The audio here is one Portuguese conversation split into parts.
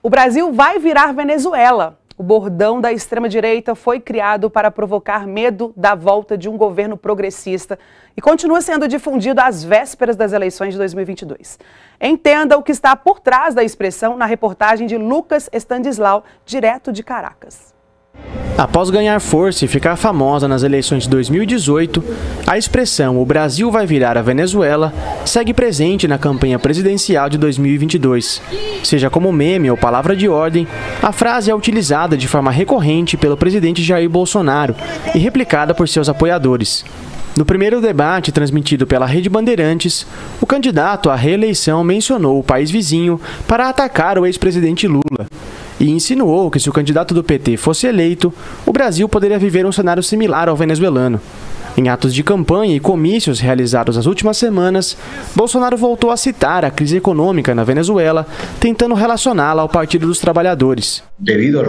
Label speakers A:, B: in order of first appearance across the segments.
A: O Brasil vai virar Venezuela. O bordão da extrema-direita foi criado para provocar medo da volta de um governo progressista e continua sendo difundido às vésperas das eleições de 2022. Entenda o que está por trás da expressão na reportagem de Lucas Estandislau, direto de Caracas.
B: Após ganhar força e ficar famosa nas eleições de 2018, a expressão o Brasil vai virar a Venezuela segue presente na campanha presidencial de 2022. Seja como meme ou palavra de ordem, a frase é utilizada de forma recorrente pelo presidente Jair Bolsonaro e replicada por seus apoiadores. No primeiro debate transmitido pela Rede Bandeirantes, o candidato à reeleição mencionou o país vizinho para atacar o ex-presidente Lula e insinuou que se o candidato do PT fosse eleito, o Brasil poderia viver um cenário similar ao venezuelano. Em atos de campanha e comícios realizados nas últimas semanas, Bolsonaro voltou a citar a crise econômica na Venezuela, tentando relacioná-la ao Partido dos Trabalhadores.
C: Debido al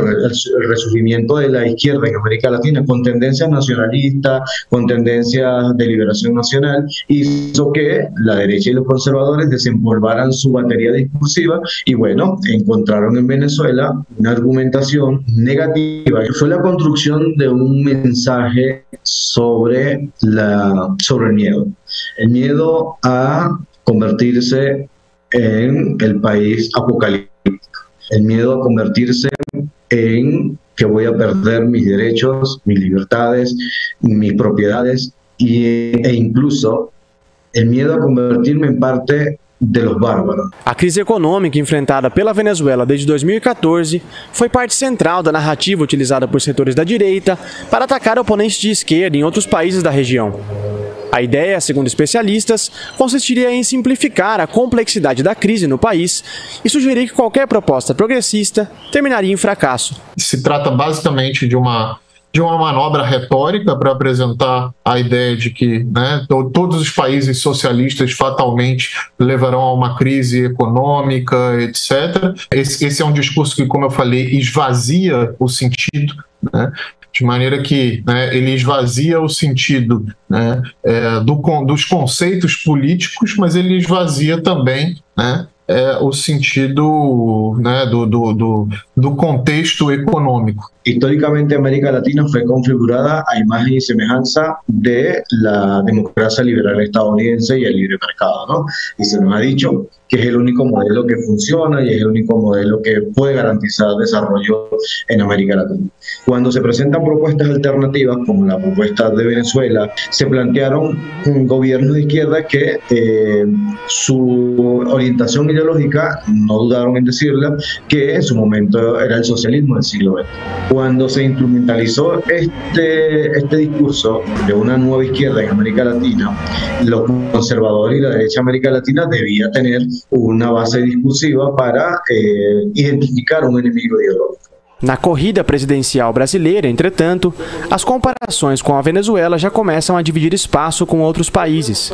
C: resurgimiento de la izquierda en América Latina con tendencias nacionalistas, con tendencias de liberación nacional, hizo que la derecha y los conservadores desempolvaran su batería discursiva y bueno, encontraron en Venezuela una argumentación negativa, que fue la construcción de un mensaje sobre, la, sobre el miedo, el miedo a convertirse en el país apocalíptico. El miedo a convertirse en que voy a perder mis derechos, mis libertades, mis propiedades y, e incluso el miedo a convertirme en parte de los bárbaros.
B: A crise econômica enfrentada pela Venezuela desde 2014 foi parte central da narrativa utilizada por setores da direita para atacar oponentes de esquerda em outros países da região. A ideia, segundo especialistas, consistiria em simplificar a complexidade da crise no país e sugerir que qualquer proposta progressista terminaria em fracasso.
D: Se trata basicamente de uma de uma manobra retórica para apresentar a ideia de que né, todos os países socialistas fatalmente levarão a uma crise econômica, etc. Esse, esse é um discurso que, como eu falei, esvazia o sentido. Né? De maneira que né, ele esvazia o sentido né, é, do, dos conceitos políticos, mas ele esvazia também né, é, o sentido né, do, do, do, do, contexto econômico.
C: Históricamente, a América Latina foi configurada a imagem e semelhança de la democracia liberal estadounidense e o livre mercado, ¿no? E se nos ha dicho que es el único modelo que funciona y es el único modelo que puede garantizar desarrollo en América Latina. Cuando se presentan propuestas alternativas, como la propuesta de Venezuela, se plantearon gobiernos de izquierda que eh, su orientación ideológica, no dudaron en decirla, que en su momento era el socialismo del siglo XX. Cuando se instrumentalizó este, este discurso de una nueva izquierda en América Latina, los conservadores y la derecha de América Latina debía tener uma base discursiva para eh, identificar um inimigo ideológico.
B: Na corrida presidencial brasileira, entretanto, as comparações com a Venezuela já começam a dividir espaço com outros países.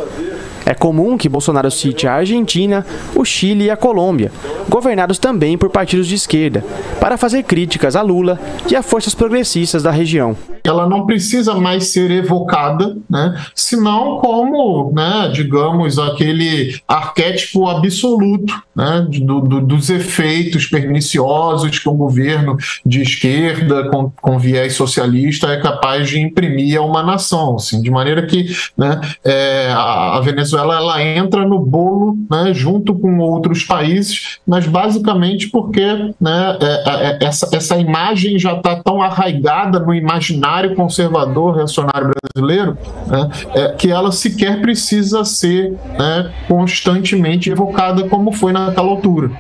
B: É comum que Bolsonaro cite a Argentina, o Chile e a Colômbia, governados também por partidos de esquerda, para fazer críticas a Lula e a forças progressistas da região.
D: Ela não precisa mais ser evocada, né, senão como, né, digamos, aquele arquétipo absoluto né, do, do, dos efeitos perniciosos que um governo de esquerda com, com viés socialista é capaz de imprimir a uma nação, assim, de maneira que né, é, a Venezuela ela entra no bolo né, junto com outros países, mas basicamente porque né, é, é, é essa, essa imagem já está tão arraigada no imaginário conservador reacionário brasileiro né, é, que ela sequer precisa ser né, constantemente evocada como foi naquela altura.